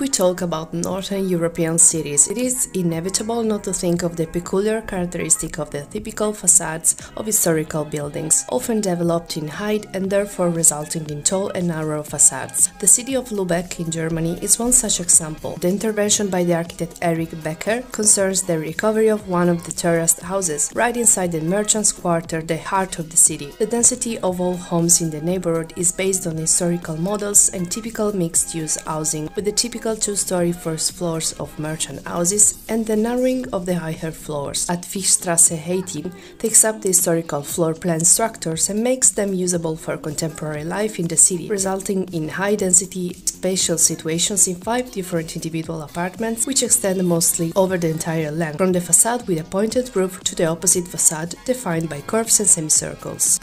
If we talk about Northern European cities, it is inevitable not to think of the peculiar characteristic of the typical facades of historical buildings, often developed in height and therefore resulting in tall and narrow facades. The city of Lübeck in Germany is one such example. The intervention by the architect Henrik Becker concerns the recovery of one of the terraced houses, right inside the merchants' quarter, the heart of the city. The density of all homes in the neighborhood is based on historical models and typical mixed-use housing, with the typical two-story first floors of merchant houses and the narrowing of the higher floors. At Fischstrasse 18 takes up the historical floor plan structures and makes them usable for contemporary life in the city, resulting in high-density spatial situations in five different individual apartments which extend mostly over the entire length, from the facade with a pointed roof to the opposite facade defined by curves and semicircles.